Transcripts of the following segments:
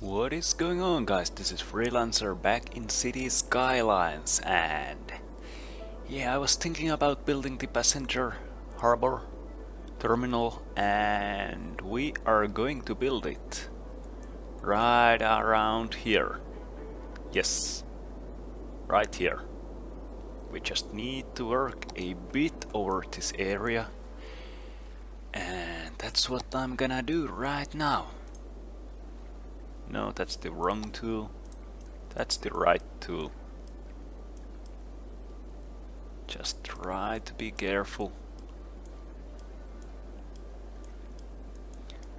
What is going on guys, this is Freelancer back in City Skylines and yeah I was thinking about building the passenger harbor terminal and we are going to build it right around here. Yes, right here. We just need to work a bit over this area and that's what I'm gonna do right now. No, that's the wrong tool. That's the right tool. Just try to be careful.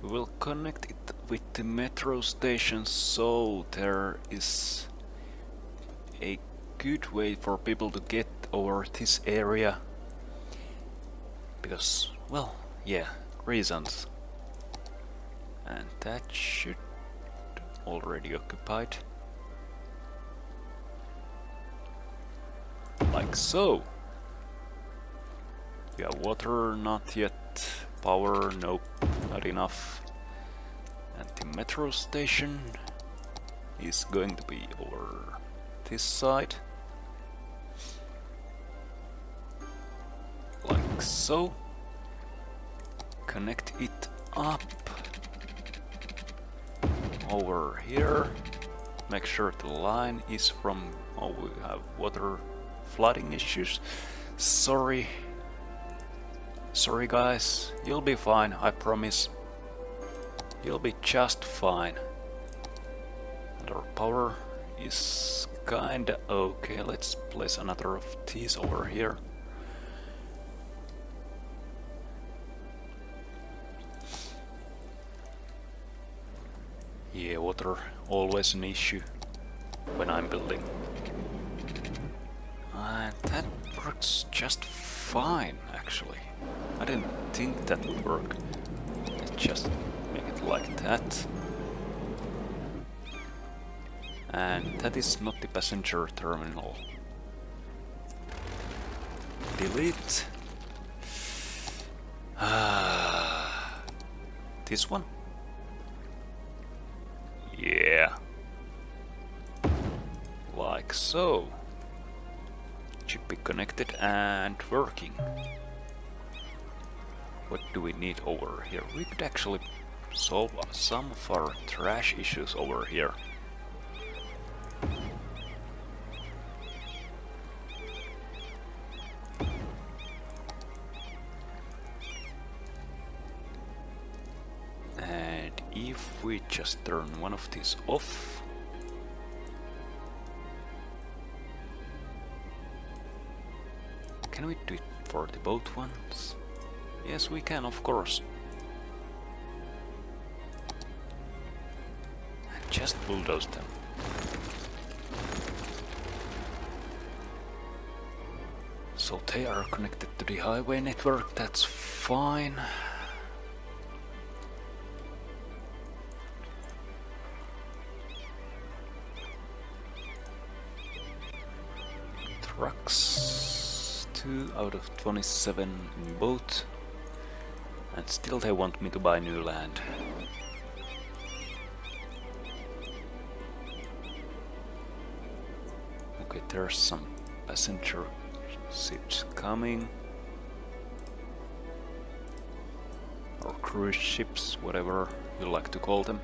We will connect it with the metro station so there is a good way for people to get over this area. Because, well, yeah, reasons. And that should already occupied. Like so. We have water, not yet. Power, nope, not enough. And the metro station is going to be over this side. Like so. Connect it up over here. Make sure the line is from... Oh, we have water flooding issues. Sorry. Sorry guys, you'll be fine, I promise. You'll be just fine. And our power is kinda okay. Let's place another of these over here. Yeah, water always an issue when I'm building. Uh, that works just fine, actually. I didn't think that would work. Let's just make it like that. And that is not the passenger terminal. Delete. Ah, this one? Like so. Should be connected and working. What do we need over here? We could actually solve some of our trash issues over here. And if we just turn one of these off Can we do it for the both ones? Yes, we can, of course. And just bulldoze them. So they are connected to the highway network, that's fine. Out of 27 in both. And still they want me to buy new land. Okay, there's some passenger ships coming. Or cruise ships, whatever you like to call them.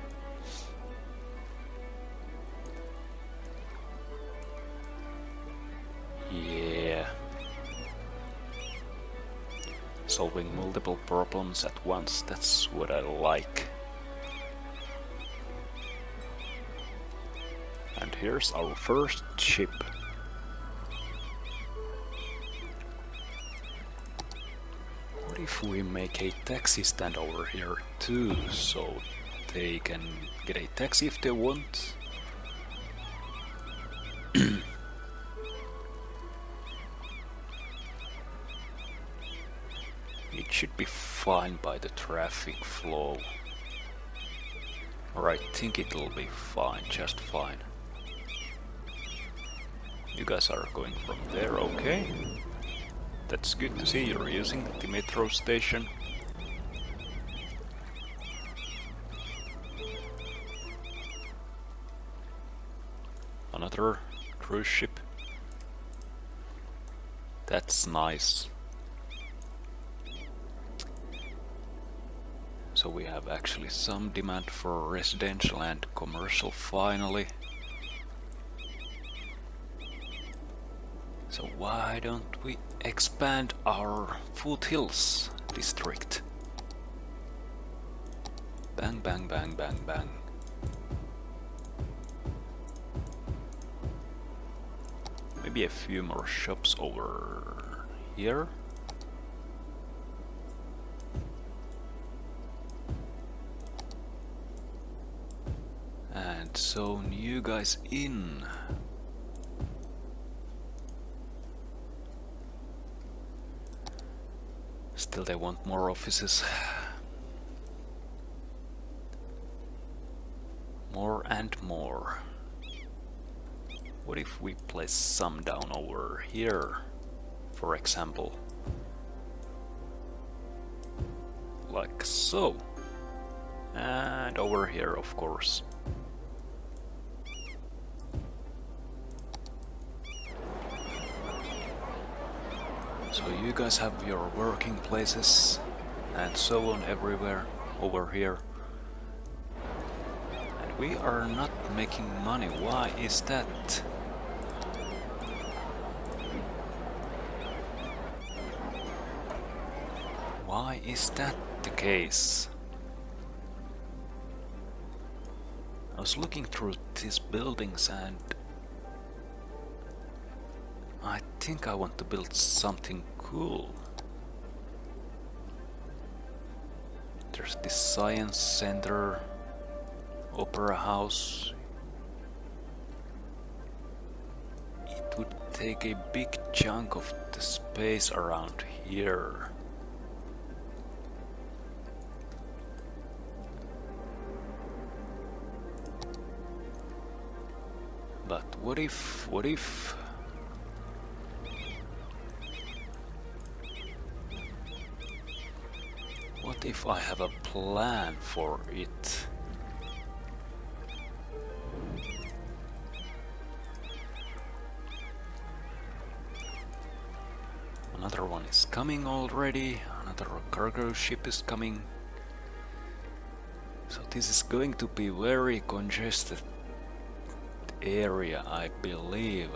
Solving multiple problems at once, that's what I like. And here's our first ship. What if we make a taxi stand over here too, so they can get a taxi if they want? should be fine by the traffic flow. Or I think it'll be fine, just fine. You guys are going from there, okay? That's good to see you're using the metro station. another cruise ship. That's nice. So we have actually some demand for residential and commercial finally. So why don't we expand our foothills district? Bang, bang, bang, bang, bang. Maybe a few more shops over here. Guys in. Still they want more offices. More and more. What if we place some down over here, for example? Like so. And over here, of course. So you guys have your working places and so on everywhere over here. And we are not making money. Why is that? Why is that the case? I was looking through these buildings and I think I want to build something cool. There's the science center, opera house. It would take a big chunk of the space around here. But what if, what if What if I have a plan for it? Another one is coming already, another cargo ship is coming. So this is going to be very congested area, I believe.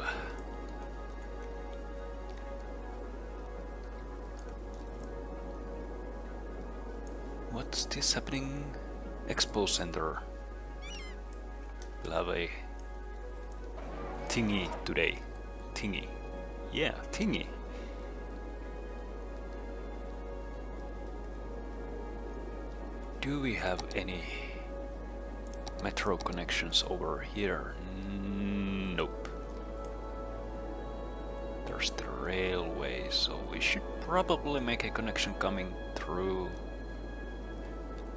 This happening? Expo Center. We'll have a thingy today. Thingy. Yeah, thingy. Do we have any metro connections over here? Nope. There's the railway, so we should probably make a connection coming through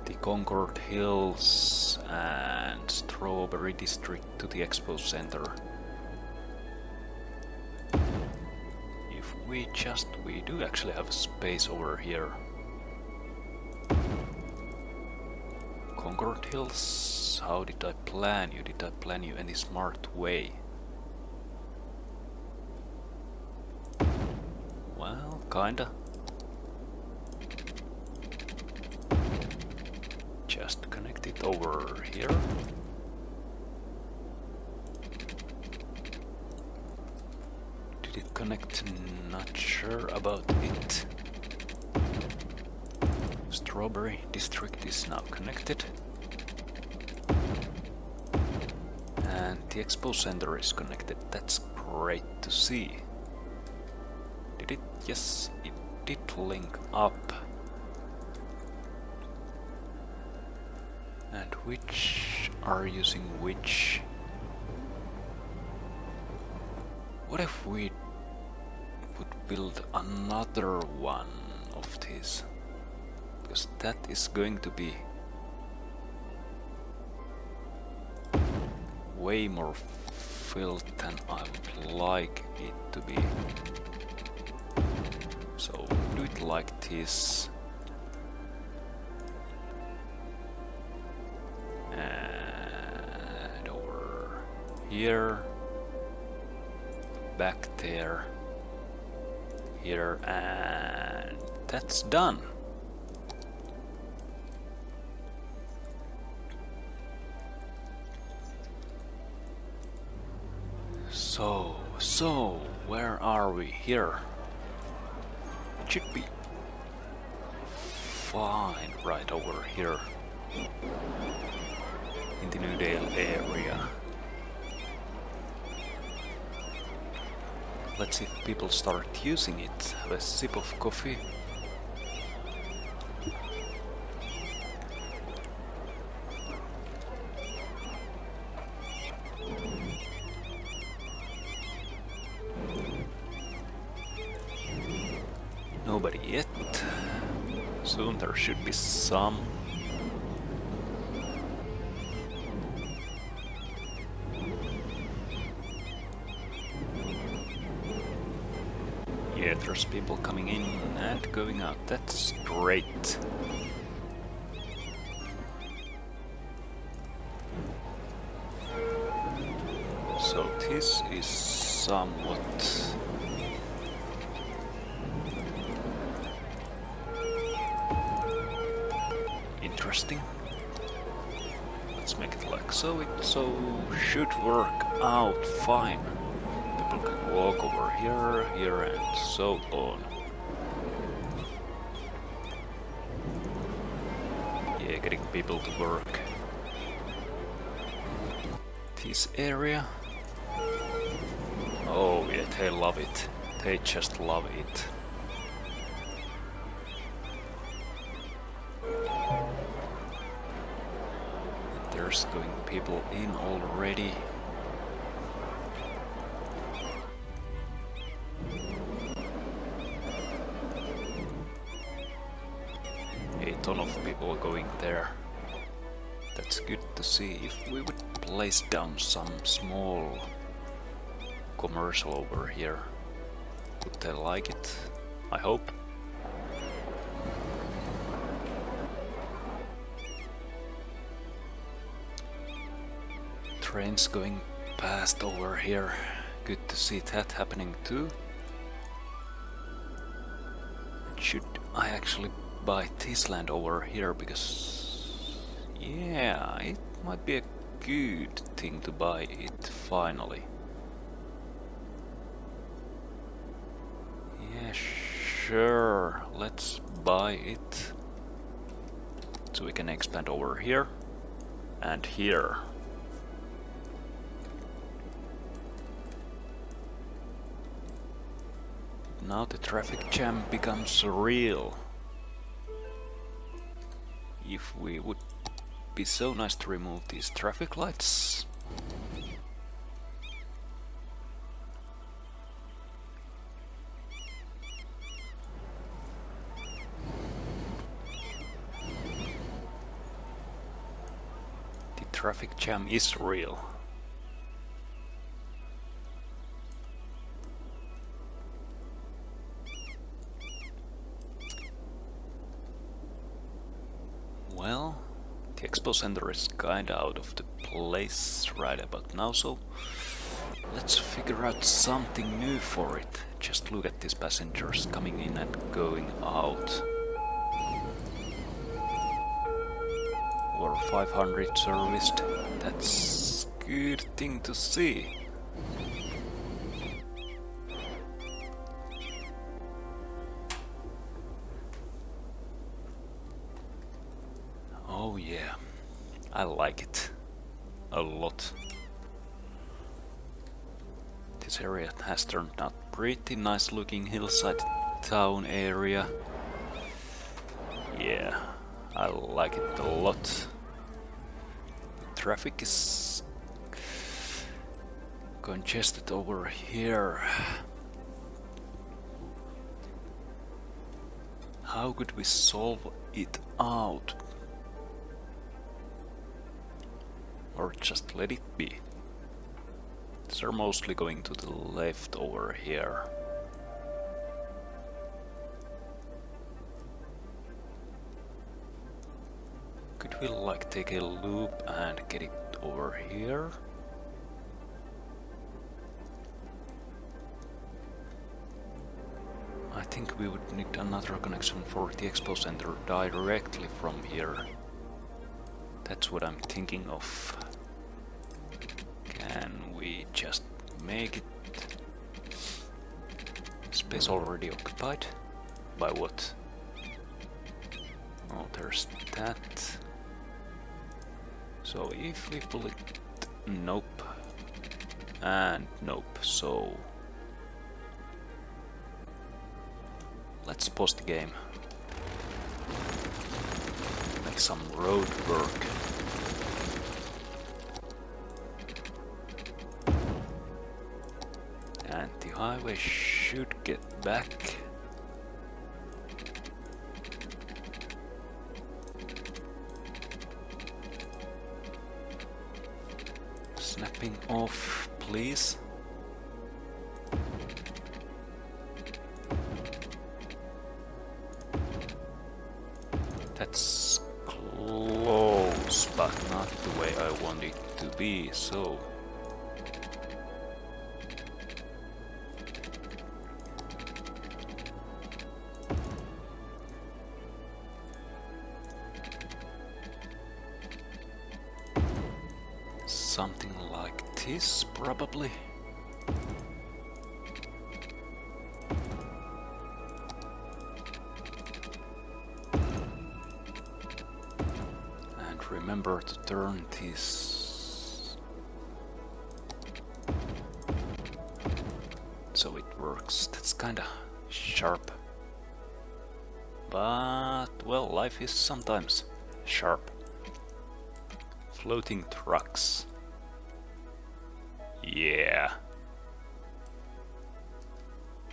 the Concord Hills and Strawberry District to the Expo Center. If we just... we do actually have space over here. Concord Hills, how did I plan you? Did I plan you any smart way? Well, kinda. Just connect it over here. Did it connect? Not sure about it. Strawberry District is now connected. And the Expo Center is connected. That's great to see. Did it? Yes, it did link up. Which are using which? What if we would build another one of these? Because that is going to be way more filled than I would like it to be. So do it like this. Here. back there, here, and that's done. So, so, where are we? Here. It should be fine right over here. In the Newdale area. Let's see if people start using it. Have a sip of coffee. Nobody yet. Soon there should be some. Yeah, there's people coming in and going out. That's great. So this is somewhat interesting. Let's make it like so. It so should work out fine. Walk over here, here, and so on. Yeah, getting people to work. This area. Oh yeah, they love it. They just love it. There's going people in already. People going there. That's good to see. If we would place down some small commercial over here, would they like it? I hope. Trains going past over here. Good to see that happening too. Should I actually buy this land over here because yeah, it might be a good thing to buy it finally. Yeah, sure. Let's buy it. So we can expand over here and here. Now the traffic jam becomes real. If we would be so nice to remove these traffic lights. The traffic jam is real. The center is kinda out of the place right about now, so let's figure out something new for it. Just look at these passengers coming in and going out. Over 500 serviced. That's a good thing to see. Area has turned out pretty nice looking hillside town area. Yeah, I like it a lot. Traffic is congested over here. How could we solve it out? Or just let it be. They're mostly going to the left over here. Could we like take a loop and get it over here? I think we would need another connection for the expo center directly from here. That's what I'm thinking of. Can we just make it space already occupied? By what? Oh, there's that. So if we pull it... Nope. And nope, so... Let's pause the game. Make some road work. Highway should get back. Snapping off, please. That's close, but not the way I want it to be, so... And remember to turn this so it works. That's kinda sharp. But, well, life is sometimes sharp. Floating trucks. Yeah.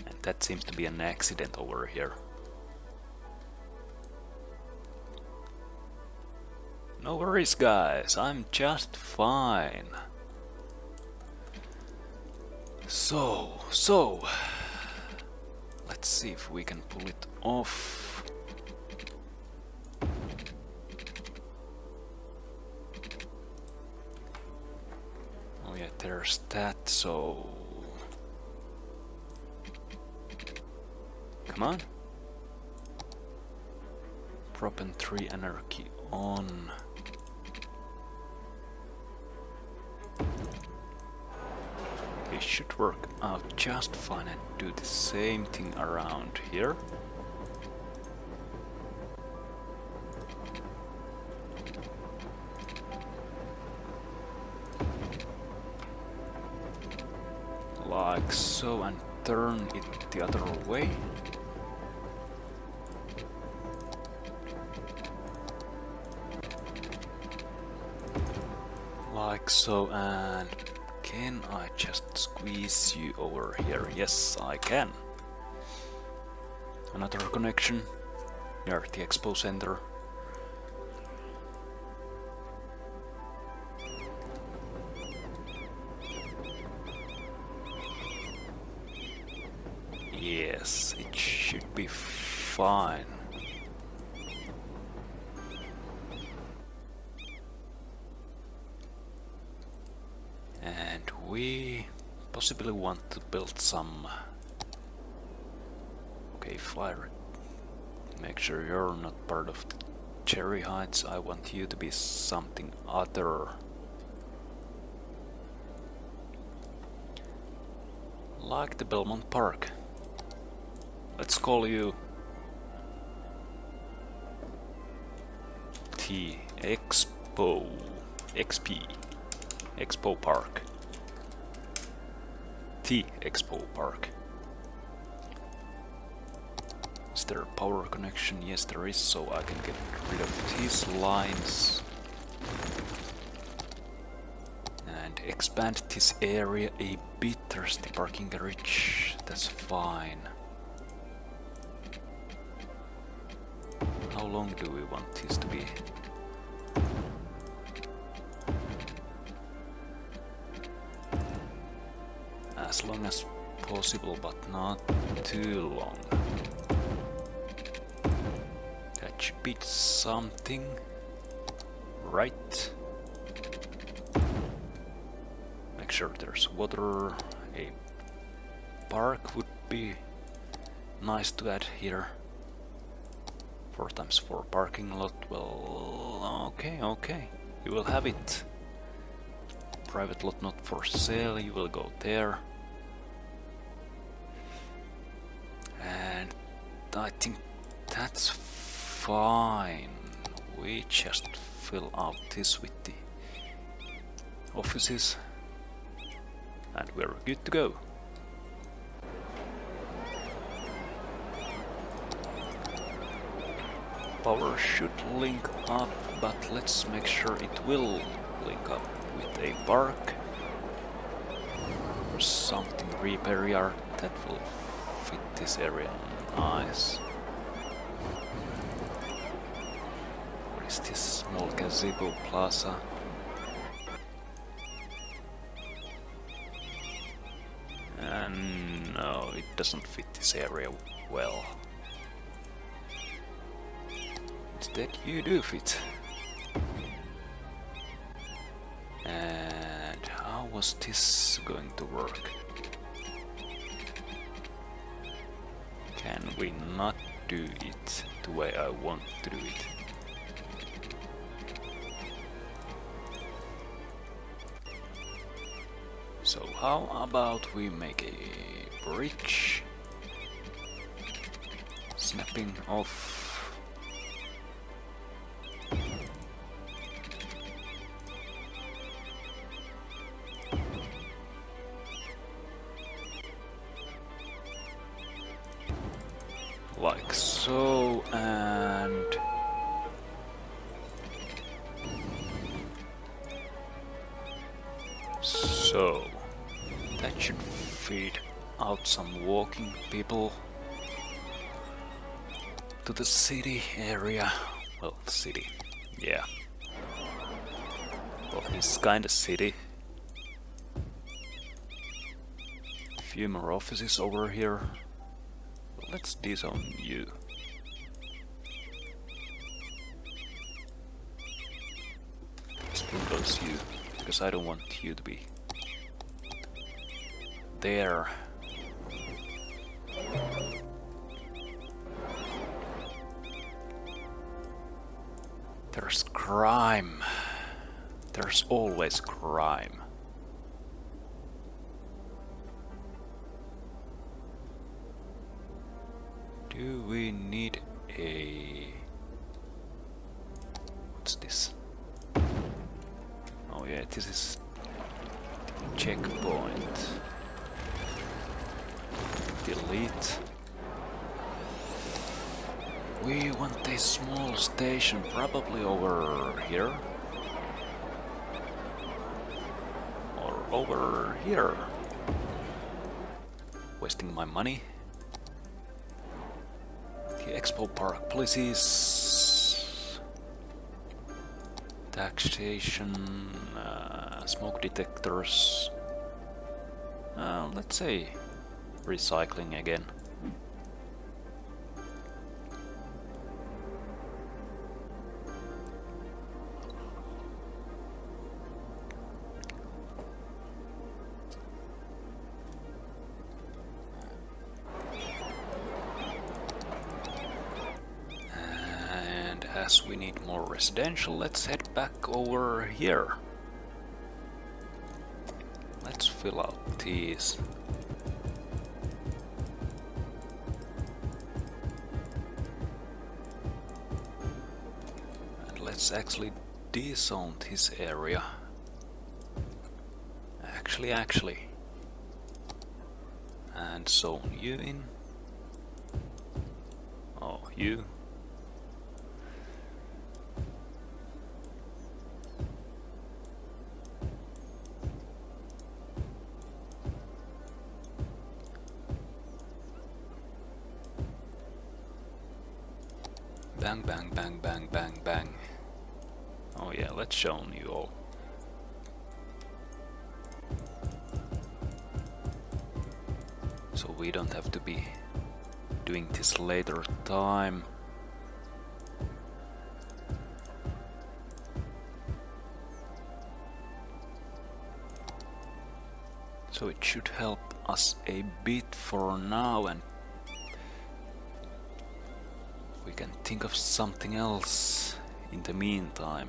And that seems to be an accident over here. No worries guys, I'm just fine. So, so... Let's see if we can pull it off. There's that, so... Come on. Prop and tree anarchy on. It should work out just fine and do the same thing around here. Like so and turn it the other way. Like so and can I just squeeze you over here? Yes, I can. Another connection near the expo center. Yes, it should be fine. And we possibly want to build some... Okay, fire. Make sure you're not part of the Cherry Heights. I want you to be something other. Like the Belmont Park. Let's call you T Expo XP Expo Park. T Expo Park. Is there a power connection? Yes there is so I can get rid of these lines. And expand this area a bit. There's the parking garage. That's fine long do we want this to be? As long as possible, but not too long. That should be something, right? Make sure there's water. A park would be nice to add here. 4 times 4 parking lot, well, okay, okay, you will have it. Private lot not for sale, you will go there. And I think that's fine. We just fill out this with the offices and we're good to go. Power should link up, but let's make sure it will link up with a park or something repair that will fit this area nice. What is this small gazebo plaza? And no, it doesn't fit this area well. Instead you do it, And how was this going to work? Can we not do it the way I want to do it? So how about we make a bridge snapping off so that should feed out some walking people to the city area. Well city yeah. Well it's kinda city. A few more offices over here. Let's dezone you. Let's you, because I don't want you to be there. There's crime. There's always crime. Do we need a... What's this? Oh yeah, this is checkpoint. Delete. We want a small station, probably over here. Or over here. Wasting my money. The Expo Park places. Taxation, uh, smoke detectors. Uh, let's say recycling again. And as we need more residential, let's head back over here. Let's fill out these. Actually dezone this area. Actually, actually. And zone you in. Oh, you. Bang, bang, bang, bang, bang, bang. Oh yeah, let's show you all. So we don't have to be doing this later time. So it should help us a bit for now and we can think of something else in the meantime.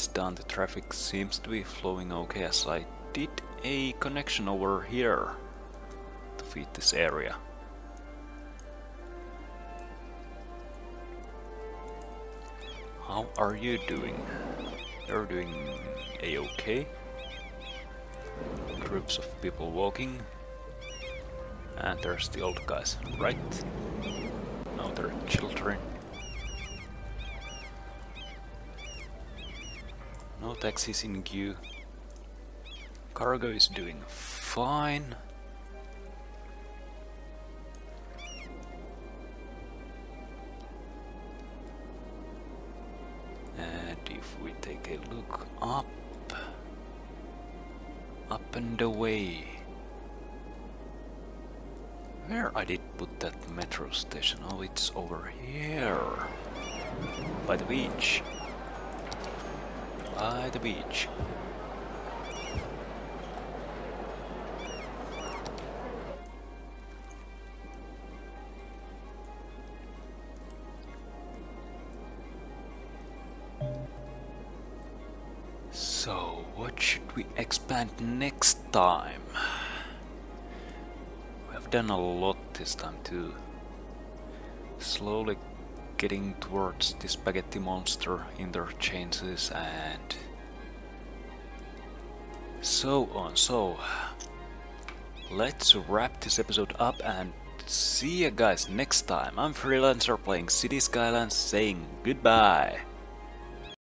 It's done. The traffic seems to be flowing okay as I did a connection over here to feed this area. How are you doing? You're doing a-okay. Groups of people walking. And there's the old guys, right? Now they're children. Taxis in queue. Cargo is doing fine. And if we take a look up, up and away. Where I did put that metro station? Oh, it's over here. By the beach. By the beach. So, what should we expand next time? We have done a lot this time too. Slowly getting towards the spaghetti monster interchanges and so on. So, let's wrap this episode up and see you guys next time. I'm Freelancer playing City Skylines saying goodbye.